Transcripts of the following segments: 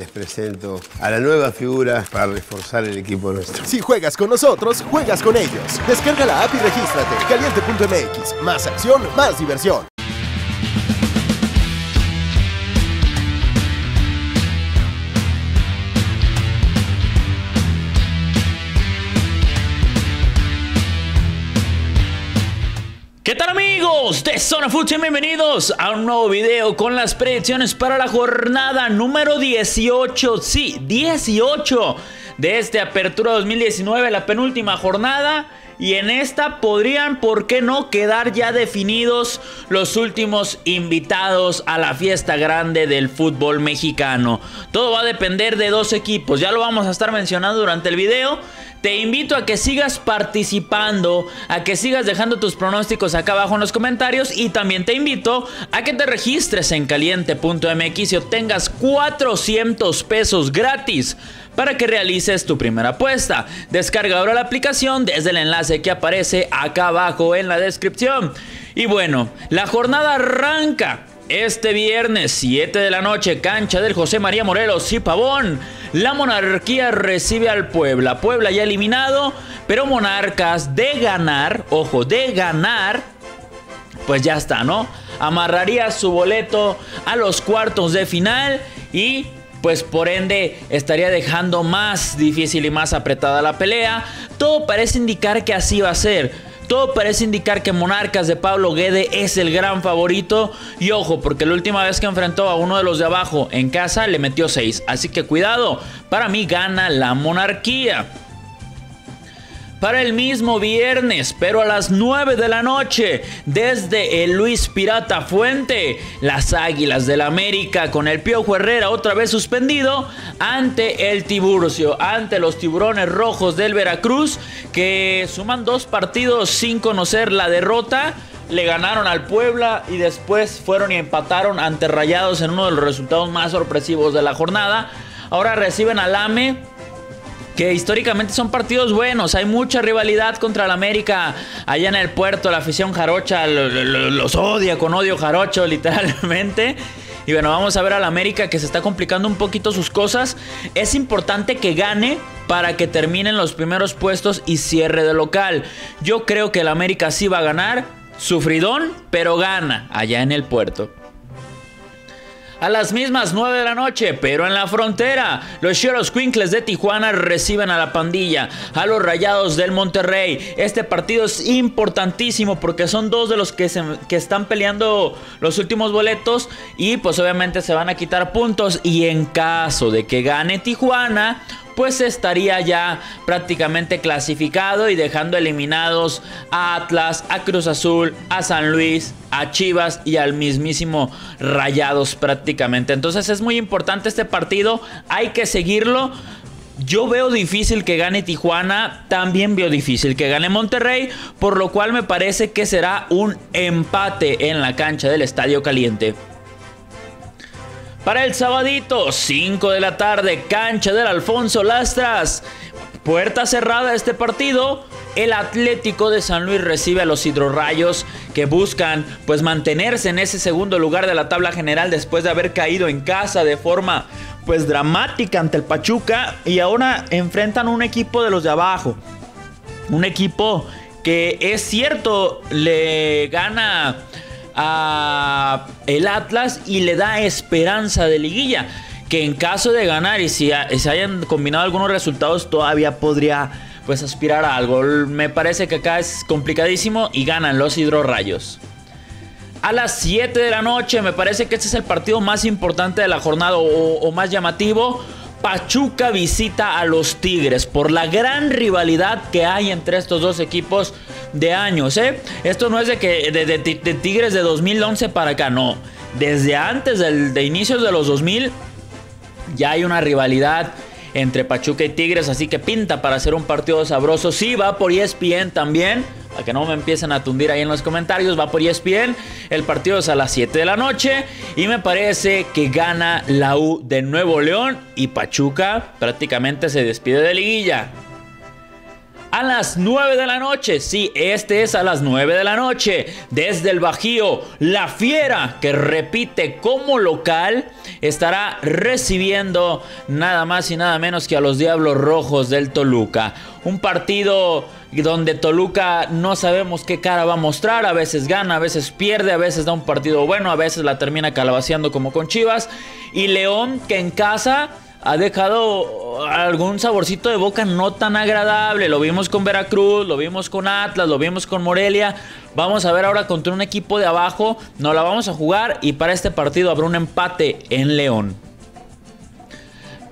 Les presento a la nueva figura para reforzar el equipo nuestro. Si juegas con nosotros, juegas con ellos. Descarga la app y regístrate. Caliente.mx. Más acción, más diversión. ¿Qué tal amigos de Zona Fuchi? Bienvenidos a un nuevo video con las predicciones para la jornada número 18. Sí, 18 de este Apertura 2019, la penúltima jornada. Y en esta podrían, ¿por qué no?, quedar ya definidos los últimos invitados a la fiesta grande del fútbol mexicano. Todo va a depender de dos equipos, ya lo vamos a estar mencionando durante el video. Te invito a que sigas participando, a que sigas dejando tus pronósticos acá abajo en los comentarios y también te invito a que te registres en caliente.mx y obtengas 400 pesos gratis para que realices tu primera apuesta. Descarga ahora la aplicación desde el enlace que aparece acá abajo en la descripción. Y bueno, la jornada arranca este viernes 7 de la noche, cancha del José María Morelos y Pavón. La monarquía recibe al Puebla. Puebla ya eliminado, pero Monarcas de ganar, ojo, de ganar, pues ya está, ¿no? Amarraría su boleto a los cuartos de final y pues por ende estaría dejando más difícil y más apretada la pelea. Todo parece indicar que así va a ser. Todo parece indicar que Monarcas de Pablo Guede es el gran favorito. Y ojo, porque la última vez que enfrentó a uno de los de abajo en casa le metió 6. Así que cuidado, para mí gana la monarquía para el mismo viernes, pero a las 9 de la noche, desde el Luis Pirata Fuente, las Águilas del la América con el Piojo Herrera otra vez suspendido ante el Tiburcio, ante los tiburones rojos del Veracruz, que suman dos partidos sin conocer la derrota le ganaron al Puebla y después fueron y empataron ante Rayados en uno de los resultados más sorpresivos de la jornada. Ahora reciben al AME que históricamente son partidos buenos. Hay mucha rivalidad contra el América allá en el puerto. La afición jarocha los odia con odio jarocho, literalmente. Y bueno, vamos a ver al América que se está complicando un poquito sus cosas. Es importante que gane para que terminen los primeros puestos y cierre de local. Yo creo que el América sí va a ganar. Sufridón, pero gana allá en el puerto a las mismas 9 de la noche, pero en la frontera. Los Choros Quinkles de Tijuana reciben a la pandilla, a los Rayados del Monterrey. Este partido es importantísimo porque son dos de los que, que están peleando los últimos boletos y pues obviamente se van a quitar puntos y en caso de que gane Tijuana, pues estaría ya prácticamente clasificado y dejando eliminados a Atlas, a Cruz Azul, a San Luis, a Chivas y al mismísimo Rayados prácticamente. Entonces es muy importante este partido, hay que seguirlo. Yo veo difícil que gane Tijuana, también veo difícil que gane Monterrey, por lo cual me parece que será un empate en la cancha del Estadio Caliente. Para el sabadito, 5 de la tarde, cancha del Alfonso Lastras. Puerta cerrada este partido. El Atlético de San Luis recibe a los Hidrorrayos que buscan pues mantenerse en ese segundo lugar de la tabla general después de haber caído en casa de forma pues dramática ante el Pachuca y ahora enfrentan un equipo de los de abajo. Un equipo que es cierto le gana a el Atlas y le da esperanza de liguilla. Que en caso de ganar y si se hayan combinado algunos resultados todavía podría pues aspirar a algo. Me parece que acá es complicadísimo y ganan los hidrorrayos. A las 7 de la noche me parece que este es el partido más importante de la jornada o más llamativo Pachuca visita a los Tigres por la gran rivalidad que hay entre estos dos equipos de años. ¿eh? Esto no es de que de, Tigres de 2011 para acá, no. Desde antes de inicios de los 2000 ya hay una rivalidad entre Pachuca y Tigres, así que pinta para hacer un partido sabroso. Sí, va por ESPN también. Para que no me empiecen a tundir ahí en los comentarios, va por ESPN. El partido es a las 7 de la noche. Y me parece que gana la U de Nuevo León. Y Pachuca prácticamente se despide de liguilla. A las 9 de la noche. Sí, este es a las 9 de la noche. Desde el Bajío, la Fiera, que repite como local, estará recibiendo nada más y nada menos que a los Diablos Rojos del Toluca. Un partido donde Toluca no sabemos qué cara va a mostrar, a veces gana, a veces pierde, a veces da un partido bueno, a veces la termina calabaceando como con Chivas. Y León que en casa ha dejado algún saborcito de boca no tan agradable. Lo vimos con Veracruz, lo vimos con Atlas, lo vimos con Morelia. Vamos a ver ahora contra un equipo de abajo. No la vamos a jugar y para este partido habrá un empate en León.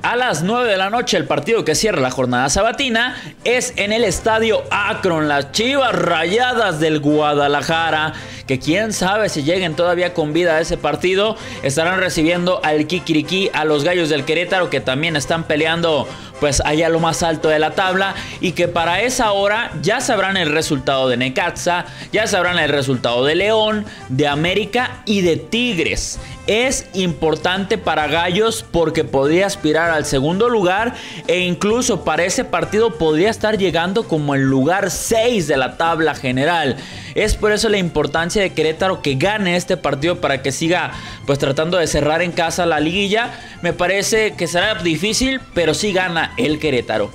A las 9 de la noche el partido que cierra la jornada sabatina es en el estadio Akron, las Chivas Rayadas del Guadalajara, que quién sabe si lleguen todavía con vida a ese partido, estarán recibiendo al Kikiriki, a los Gallos del Querétaro que también están peleando pues allá lo más alto de la tabla y que para esa hora ya sabrán el resultado de Necaxa, ya sabrán el resultado de León, de América y de Tigres es importante para Gallos porque podría aspirar al segundo lugar e incluso para ese partido podría estar llegando como el lugar 6 de la tabla general. Es por eso la importancia de Querétaro que gane este partido para que siga pues tratando de cerrar en casa la liguilla. Me parece que será difícil, pero sí gana el Querétaro.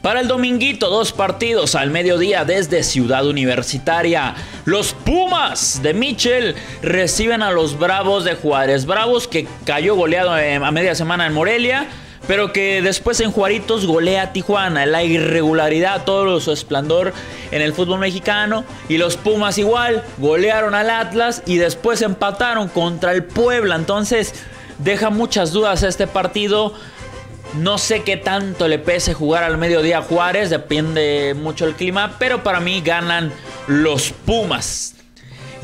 Para el dominguito, dos partidos al mediodía desde Ciudad Universitaria. Los Pumas de Mitchell reciben a los Bravos de Juárez. Bravos que cayó goleado eh, a media semana en Morelia. Pero que después en Juaritos golea a Tijuana. La irregularidad, todo su esplendor en el fútbol mexicano. Y los Pumas igual, golearon al Atlas y después empataron contra el Puebla. Entonces deja muchas dudas este partido. No sé qué tanto le pese jugar al mediodía a Juárez, depende mucho el clima, pero para mí ganan los Pumas.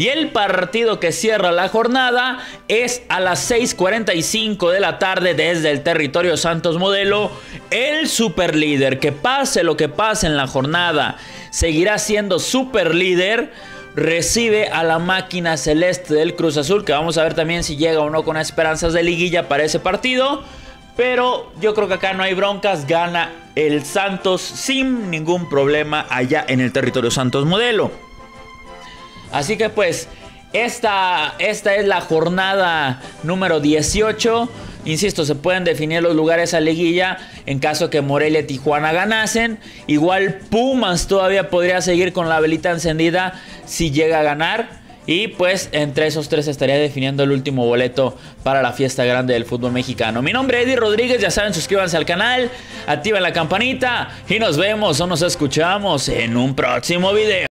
Y el partido que cierra la jornada es a las 6:45 de la tarde desde el territorio Santos Modelo. El superlíder, que pase lo que pase en la jornada, seguirá siendo superlíder recibe a la máquina celeste del Cruz Azul, que vamos a ver también si llega o no con esperanzas de liguilla para ese partido. Pero yo creo que acá no hay broncas. Gana el Santos sin ningún problema allá en el territorio Santos Modelo. Así que pues esta, esta es la jornada número 18. Insisto, se pueden definir los lugares a liguilla en caso que Morelia y Tijuana ganasen. Igual Pumas todavía podría seguir con la velita encendida si llega a ganar. Y pues entre esos tres estaría definiendo el último boleto para la fiesta grande del fútbol mexicano. Mi nombre es Eddie Rodríguez, ya saben, suscríbanse al canal, activen la campanita y nos vemos o nos escuchamos en un próximo video.